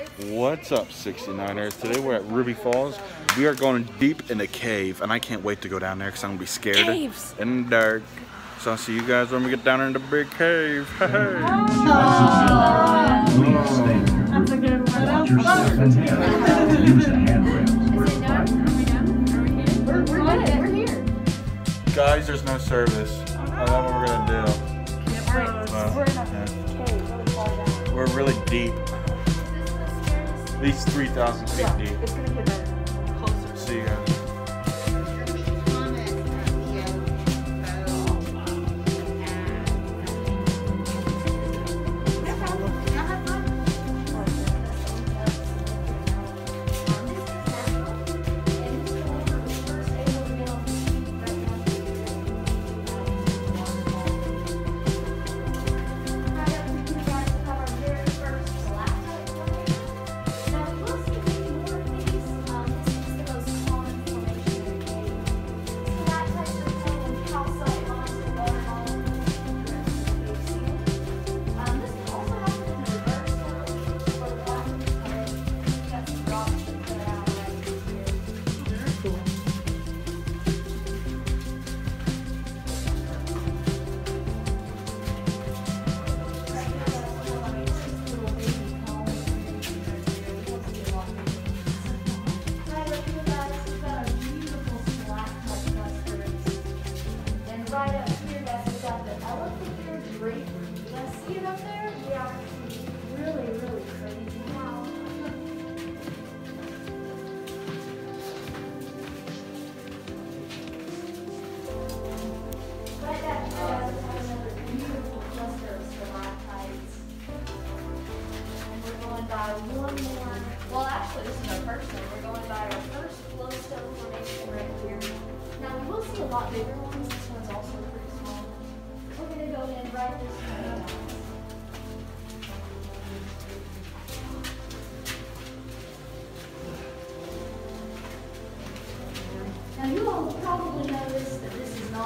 What's up, 69ers? Today we're at Ruby Falls. We are going deep in the cave, and I can't wait to go down there because I'm gonna be scared Caves. in the dark. So I'll see you guys when we get down in the big cave. Hey. That's a good one. yourself and hand. Use the handrails where Is it done? Are we done? Are we here? We're, we're good. We're here. Guys, there's no service. I don't know what we're gonna do. Well, We're in a yeah. cave really far down. We're really deep. At least 3,000 feet Yeah, it's get better. Closer. See you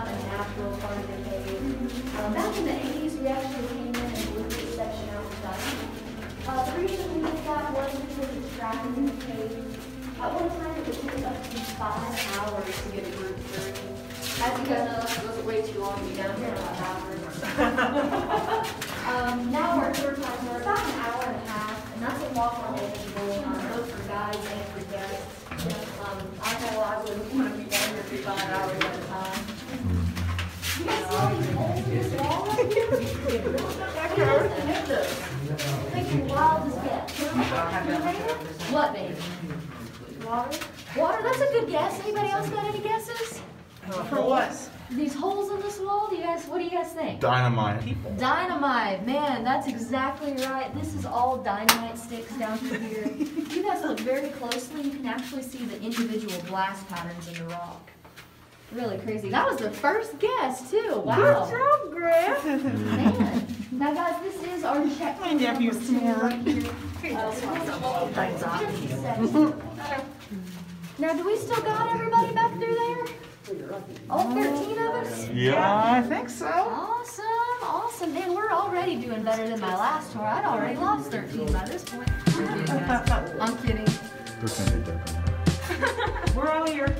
not a natural part of the cave. Um, back in the eighties, we actually came in and blew this section out with dynamite. Uh, the reason we did that was because it's trapping in the cave. At one time, it would take up to five hours to get a group through. As you guys know, that goes way too long to be down here in about hours. Um, now our tour times are about an hour and a half, and that's a lot more manageable, um, both for guides and for guests. Um, I know I wouldn't want to be down here for five hours at a time. You guys see all these holes in this wall right here? Who knows to make those? Take your wildest guess. What, baby? Water? Water, that's a good guess. Anybody else got any guesses? For what? These holes in this wall, do you guys, what do you guys think? Dynamite. Dynamite, man, that's exactly right. This is all dynamite sticks down through here. If you guys look very closely, you can actually see the individual blast patterns in the rock. Really crazy. That was the first guess too. Wow. job, Grant. Man. Now guys, this is our checkpoint My nephew's number smart. here. We're going to hold it just a second. Now, do we still got everybody back through there? All 13 of us? Yeah. I think so. Awesome, awesome. Man, we're already doing better than my last tour. I'd already lost 13 by this point. I'm kidding, guys. I'm kidding. We're all here.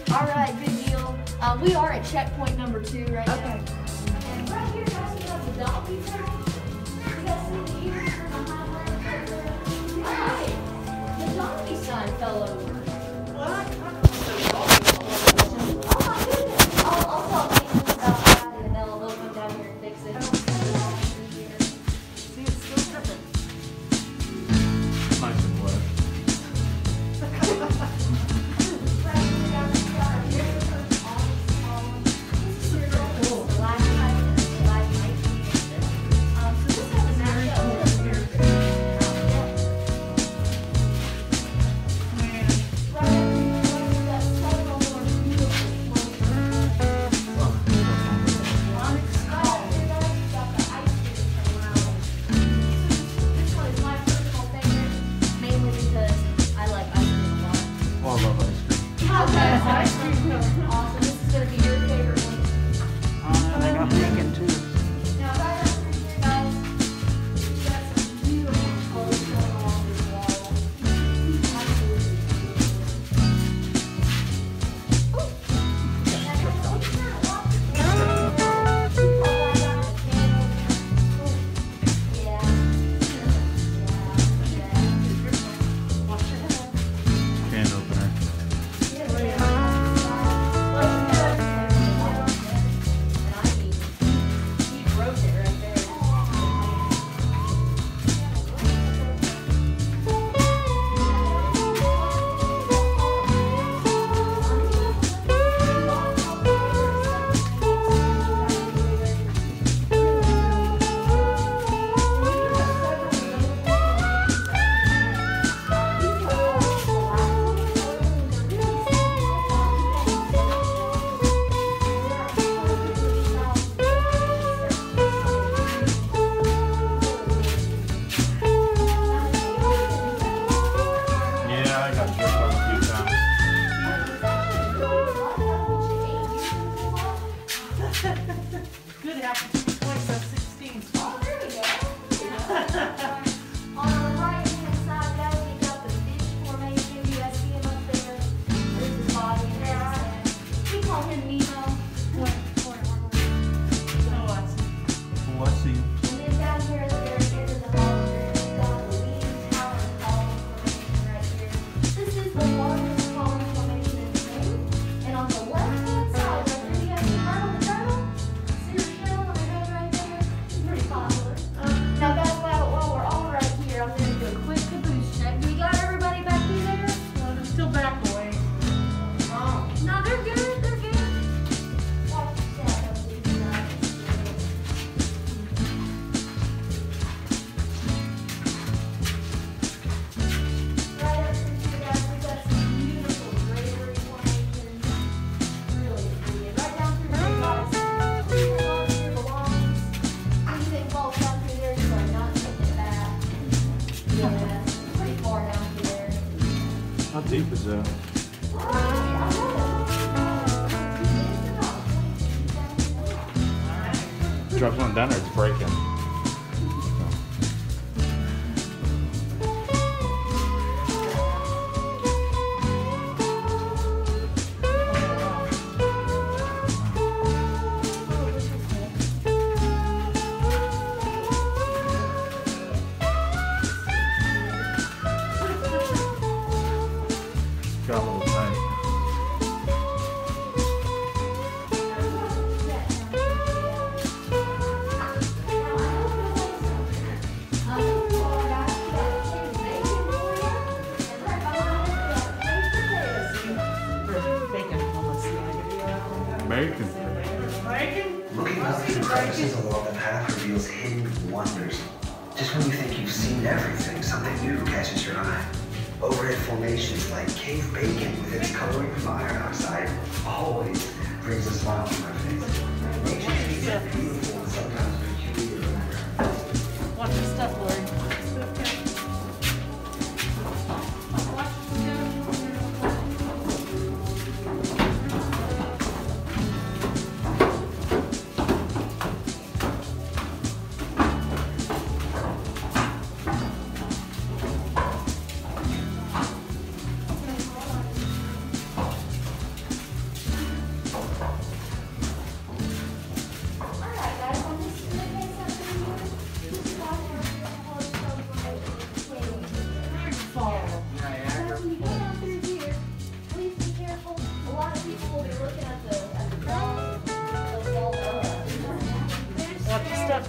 Um, we are at checkpoint number two right now. Okay. And right here, guys, we have the donkey town. You guys see the ears highlight right there? The donkey sign fell over. Oh deep is that? Drop one down or it's breaking. Formations like cave bacon with its coloring iron oxide always brings a smile to my face. Nature beautiful and sometimes peculiar. Watch your stuff, Lori.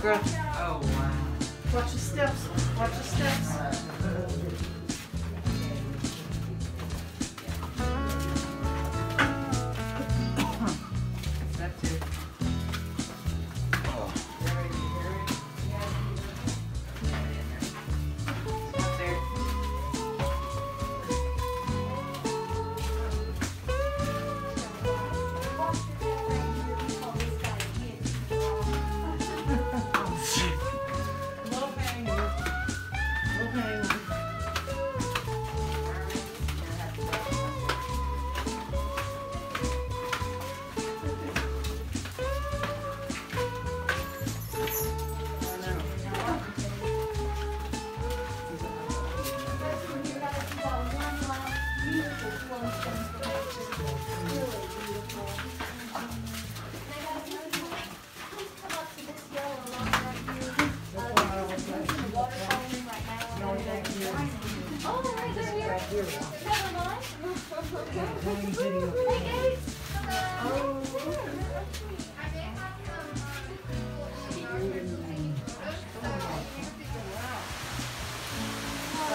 Girl. Oh, wow. Watch your steps. Hey, guys.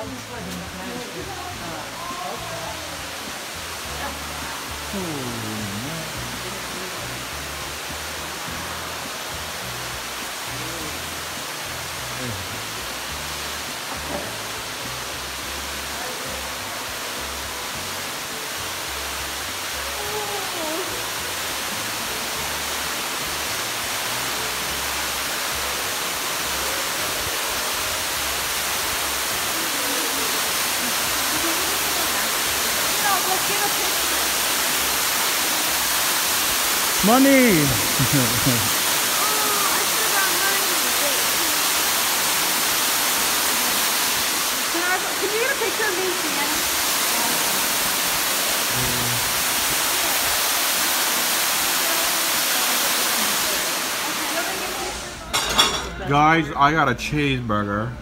Money! Can I, can you get a picture of me, Sienna? Guys, I got a cheeseburger.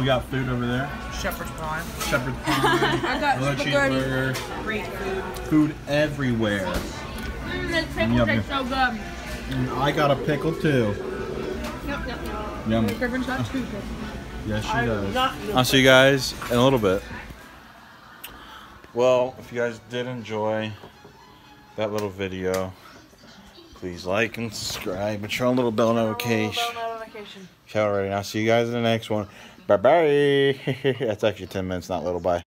We got food over there. Shepherd's pie. Shepherd's pie. I got another spaghetti. cheeseburger. Great food. Food everywhere. This pickle Yum, tastes so good. And I got a pickle too. Yep, yep, yep. Yum. Griffin's got two pickles. Yes, she I does. I'll see you guys in a little bit. Well, if you guys did enjoy that little video, please like and subscribe and turn on little bell notification. notification. Shout already. I'll see you guys in the next one. Bye bye. That's actually 10 minutes, not little bye.